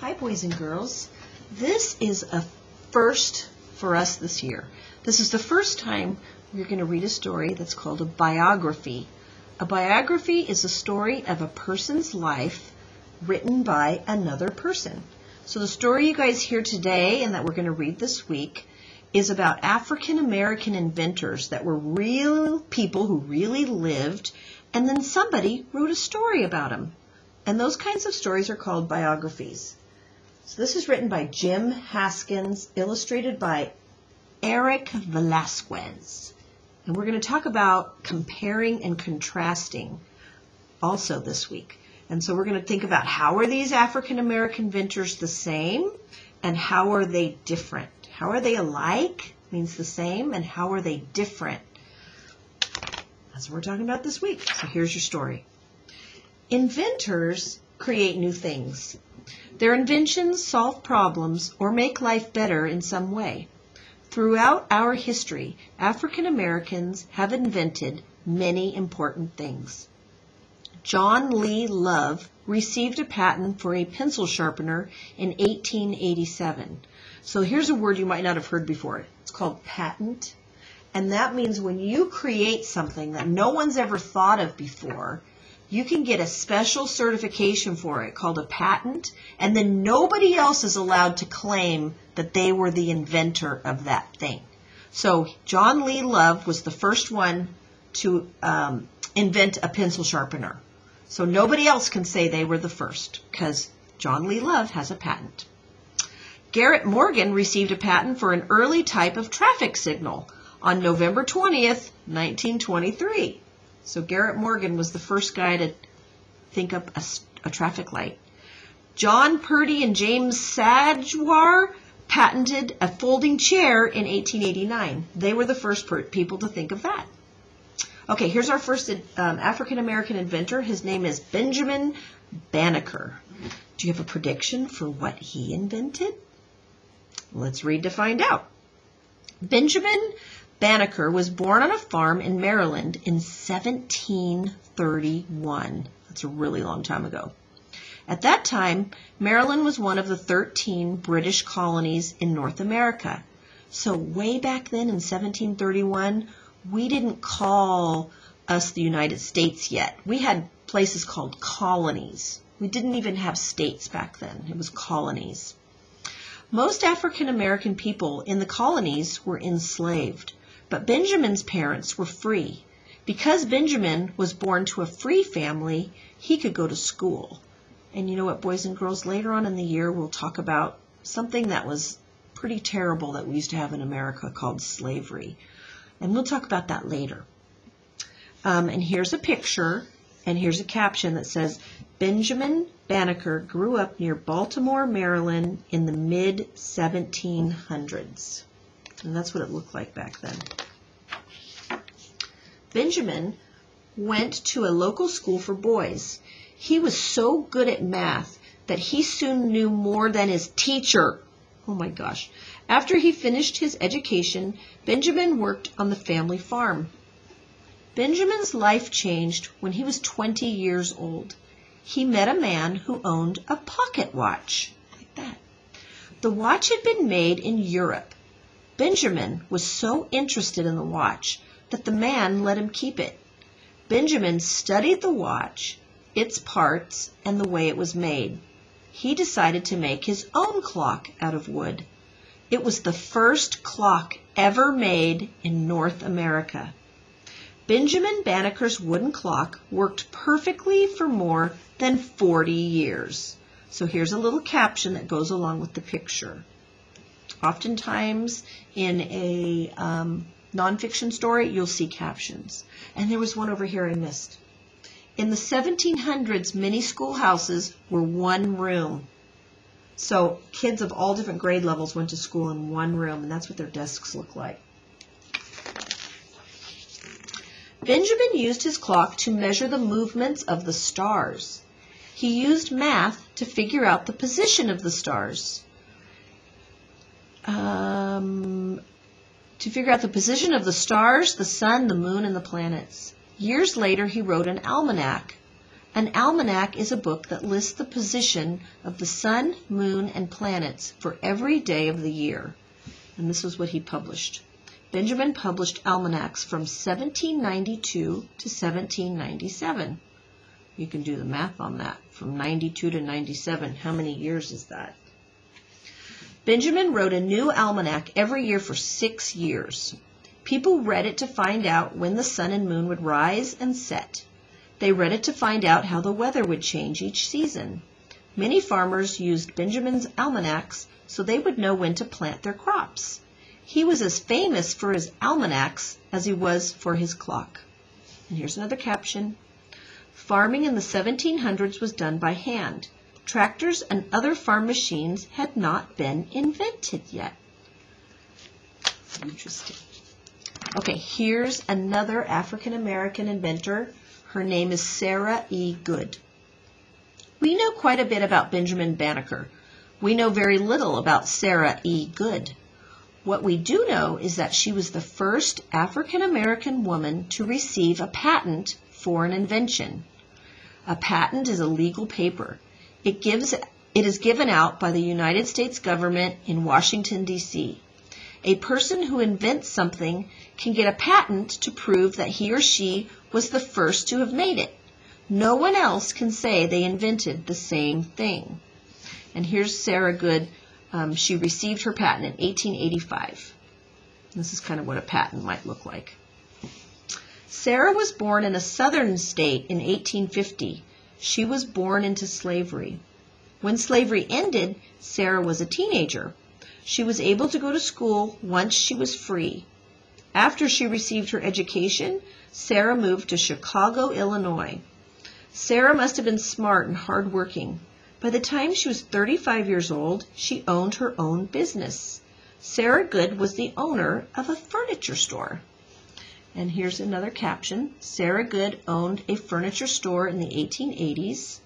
Hi, boys and girls. This is a first for us this year. This is the first time we're going to read a story that's called a biography. A biography is a story of a person's life written by another person. So the story you guys hear today and that we're going to read this week is about African American inventors that were real people who really lived, and then somebody wrote a story about them. And those kinds of stories are called biographies. So this is written by Jim Haskins, illustrated by Eric Velasquez. And we're going to talk about comparing and contrasting also this week. And so we're going to think about how are these African American inventors the same and how are they different? How are they alike? Means the same. And how are they different? That's what we're talking about this week. So here's your story. Inventors create new things. Their inventions solve problems or make life better in some way. Throughout our history, African Americans have invented many important things. John Lee Love received a patent for a pencil sharpener in 1887. So here's a word you might not have heard before. It's called patent. And that means when you create something that no one's ever thought of before, you can get a special certification for it called a patent, and then nobody else is allowed to claim that they were the inventor of that thing. So John Lee Love was the first one to um, invent a pencil sharpener. So nobody else can say they were the first because John Lee Love has a patent. Garrett Morgan received a patent for an early type of traffic signal on November 20th, 1923. So Garrett Morgan was the first guy to think up a, a traffic light. John Purdy and James Sadgwar patented a folding chair in 1889. They were the first people to think of that. Okay, here's our first um, African American inventor. His name is Benjamin Banneker. Do you have a prediction for what he invented? Let's read to find out. Benjamin Banneker was born on a farm in Maryland in 1731. That's a really long time ago. At that time, Maryland was one of the 13 British colonies in North America. So way back then in 1731, we didn't call us the United States yet. We had places called colonies. We didn't even have states back then. It was colonies. Most African American people in the colonies were enslaved. But Benjamin's parents were free. Because Benjamin was born to a free family, he could go to school. And you know what, boys and girls, later on in the year we'll talk about something that was pretty terrible that we used to have in America called slavery. And we'll talk about that later. Um, and here's a picture, and here's a caption that says, Benjamin Banneker grew up near Baltimore, Maryland in the mid 1700s. And that's what it looked like back then. Benjamin went to a local school for boys. He was so good at math that he soon knew more than his teacher. Oh my gosh. After he finished his education, Benjamin worked on the family farm. Benjamin's life changed when he was 20 years old. He met a man who owned a pocket watch, like that. The watch had been made in Europe Benjamin was so interested in the watch that the man let him keep it. Benjamin studied the watch, its parts, and the way it was made. He decided to make his own clock out of wood. It was the first clock ever made in North America. Benjamin Banneker's wooden clock worked perfectly for more than 40 years. So here's a little caption that goes along with the picture. Oftentimes in a um, nonfiction story, you'll see captions. And there was one over here I missed. In the 1700s, many schoolhouses were one room. So kids of all different grade levels went to school in one room, and that's what their desks look like. Benjamin used his clock to measure the movements of the stars. He used math to figure out the position of the stars um, to figure out the position of the stars, the sun, the moon, and the planets. Years later, he wrote an almanac. An almanac is a book that lists the position of the sun, moon, and planets for every day of the year. And this was what he published. Benjamin published almanacs from 1792 to 1797. You can do the math on that. From 92 to 97, how many years is that? Benjamin wrote a new almanac every year for six years. People read it to find out when the sun and moon would rise and set. They read it to find out how the weather would change each season. Many farmers used Benjamin's almanacs so they would know when to plant their crops. He was as famous for his almanacs as he was for his clock. And here's another caption. Farming in the 1700s was done by hand. Tractors and other farm machines had not been invented yet. Interesting. Okay, here's another African American inventor her name is Sarah E. Goode. We know quite a bit about Benjamin Banneker. We know very little about Sarah E. Goode. What we do know is that she was the first African American woman to receive a patent for an invention. A patent is a legal paper. It gives it is given out by the United States government in Washington D.C. A person who invents something can get a patent to prove that he or she was the first to have made it. No one else can say they invented the same thing. And here's Sarah Goode. Um, she received her patent in 1885. This is kind of what a patent might look like. Sarah was born in a southern state in 1850. She was born into slavery. When slavery ended, Sarah was a teenager. She was able to go to school once she was free. After she received her education, Sarah moved to Chicago, Illinois. Sarah must have been smart and hardworking. By the time she was 35 years old, she owned her own business. Sarah Goode was the owner of a furniture store. And here's another caption. Sarah Goode owned a furniture store in the 1880s.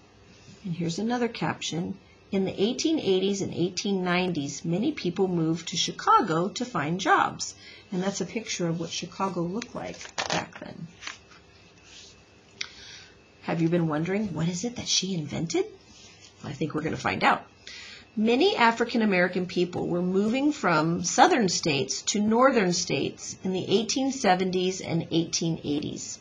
And here's another caption. In the 1880s and 1890s, many people moved to Chicago to find jobs. And that's a picture of what Chicago looked like back then. Have you been wondering, what is it that she invented? I think we're going to find out. Many African American people were moving from southern states to northern states in the 1870s and 1880s.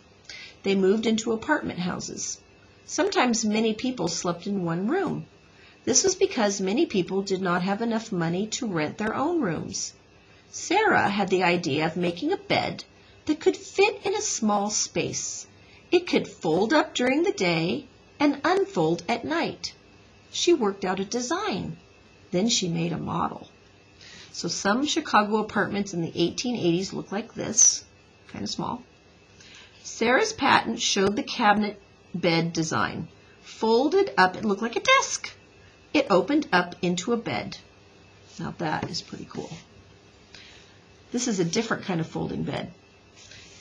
They moved into apartment houses. Sometimes many people slept in one room. This was because many people did not have enough money to rent their own rooms. Sarah had the idea of making a bed that could fit in a small space. It could fold up during the day and unfold at night. She worked out a design. Then she made a model. So some Chicago apartments in the 1880s look like this, kind of small. Sarah's patent showed the cabinet bed design. Folded up, it looked like a desk. It opened up into a bed. Now that is pretty cool. This is a different kind of folding bed.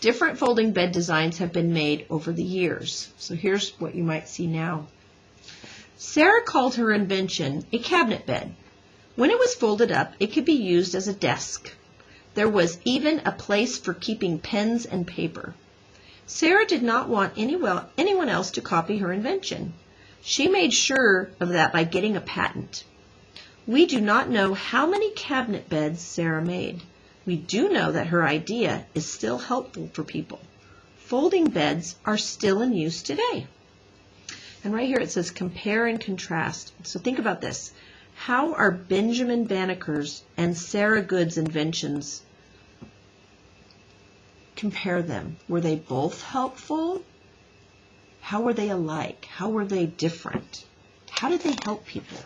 Different folding bed designs have been made over the years. So here's what you might see now. Sarah called her invention a cabinet bed. When it was folded up, it could be used as a desk. There was even a place for keeping pens and paper. Sarah did not want anyone else to copy her invention. She made sure of that by getting a patent. We do not know how many cabinet beds Sarah made. We do know that her idea is still helpful for people. Folding beds are still in use today. And right here it says compare and contrast. So think about this. How are Benjamin Banneker's and Sarah Goode's inventions compare them? Were they both helpful? How were they alike? How were they different? How did they help people?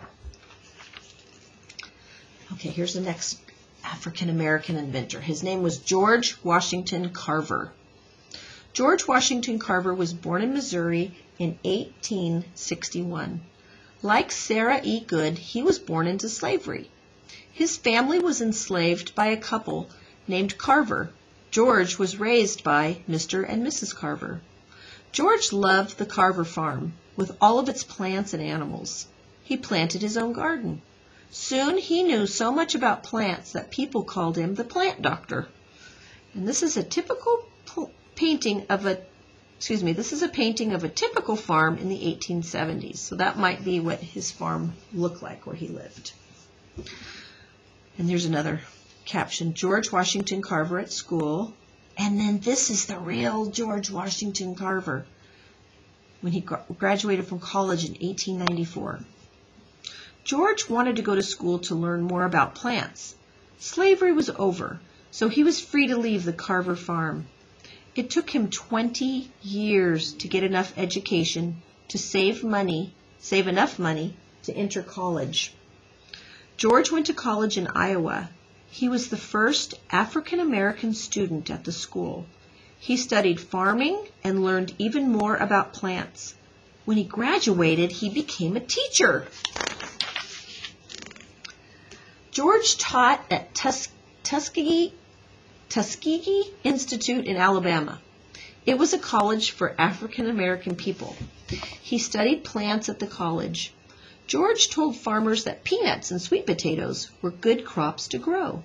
Okay, here's the next African American inventor. His name was George Washington Carver. George Washington Carver was born in Missouri in 1861. Like Sarah E. Goode, he was born into slavery. His family was enslaved by a couple named Carver. George was raised by Mr. and Mrs. Carver. George loved the Carver farm with all of its plants and animals. He planted his own garden. Soon he knew so much about plants that people called him the plant doctor. And this is a typical painting of a excuse me, this is a painting of a typical farm in the 1870s. So that might be what his farm looked like where he lived. And here's another caption George Washington Carver at school. And then this is the real George Washington Carver when he graduated from college in 1894. George wanted to go to school to learn more about plants. Slavery was over, so he was free to leave the Carver farm. It took him 20 years to get enough education to save money, save enough money to enter college. George went to college in Iowa. He was the first African American student at the school. He studied farming and learned even more about plants. When he graduated, he became a teacher. George taught at Tus- Tuskegee Tuskegee Institute in Alabama. It was a college for African American people. He studied plants at the college. George told farmers that peanuts and sweet potatoes were good crops to grow.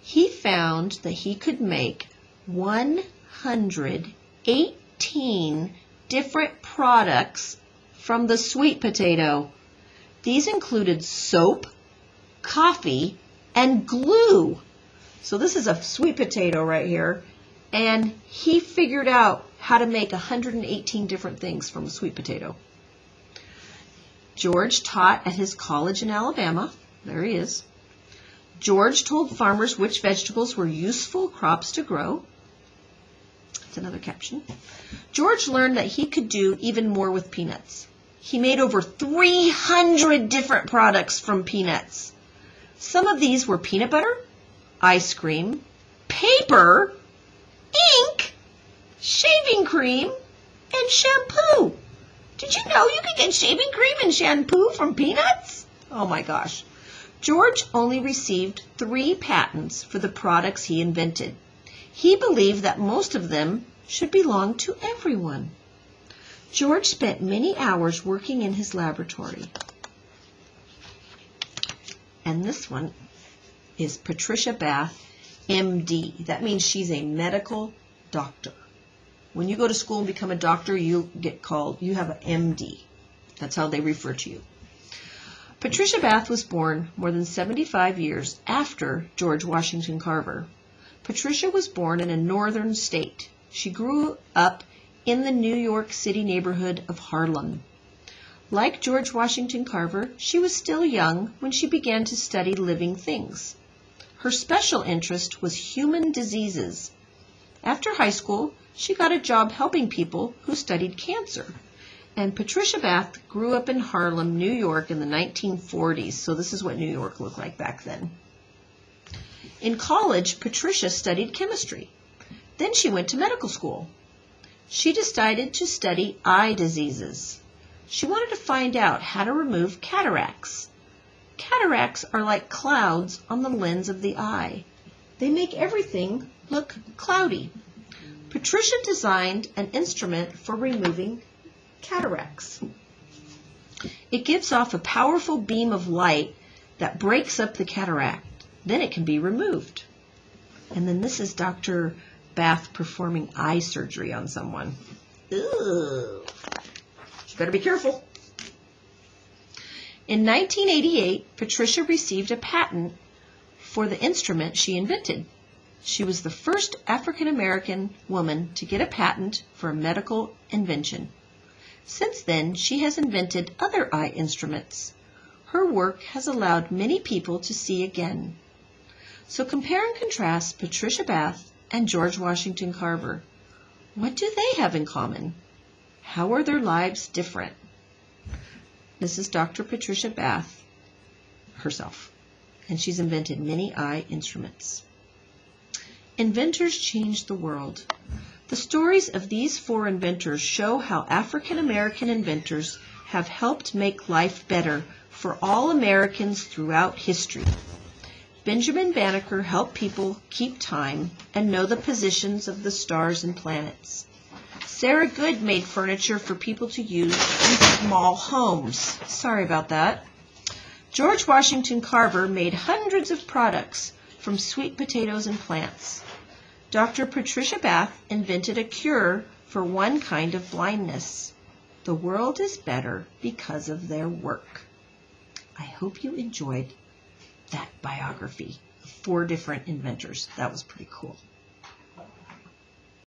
He found that he could make 118 different products from the sweet potato. These included soap, coffee, and glue. So this is a sweet potato right here. And he figured out how to make 118 different things from a sweet potato. George taught at his college in Alabama. There he is. George told farmers which vegetables were useful crops to grow. That's another caption. George learned that he could do even more with peanuts. He made over 300 different products from peanuts. Some of these were peanut butter, ice cream, paper, ink, shaving cream, and shampoo. Did you know you could get shaving cream and shampoo from peanuts? Oh my gosh. George only received three patents for the products he invented. He believed that most of them should belong to everyone. George spent many hours working in his laboratory. And this one is Patricia Bath, MD. That means she's a medical doctor. When you go to school and become a doctor, you get called, you have an MD. That's how they refer to you. Patricia Bath was born more than 75 years after George Washington Carver. Patricia was born in a northern state. She grew up in the New York City neighborhood of Harlem. Like George Washington Carver, she was still young when she began to study living things. Her special interest was human diseases. After high school, she got a job helping people who studied cancer. And Patricia Bath grew up in Harlem, New York in the 1940s, so this is what New York looked like back then. In college, Patricia studied chemistry. Then she went to medical school. She decided to study eye diseases. She wanted to find out how to remove cataracts. Cataracts are like clouds on the lens of the eye. They make everything look cloudy. Patricia designed an instrument for removing cataracts. It gives off a powerful beam of light that breaks up the cataract. Then it can be removed. And then this is Dr. Bath performing eye surgery on someone. Ooh. You better be careful. In 1988, Patricia received a patent for the instrument she invented. She was the first African American woman to get a patent for a medical invention. Since then, she has invented other eye instruments. Her work has allowed many people to see again. So compare and contrast Patricia Bath and George Washington Carver. What do they have in common? How are their lives different? This is Dr. Patricia Bath herself, and she's invented many eye instruments. Inventors changed the world. The stories of these four inventors show how African American inventors have helped make life better for all Americans throughout history. Benjamin Banneker helped people keep time and know the positions of the stars and planets. Sarah Goode made furniture for people to use in small homes. Sorry about that. George Washington Carver made hundreds of products from sweet potatoes and plants. Dr. Patricia Bath invented a cure for one kind of blindness. The world is better because of their work. I hope you enjoyed that biography of four different inventors. That was pretty cool.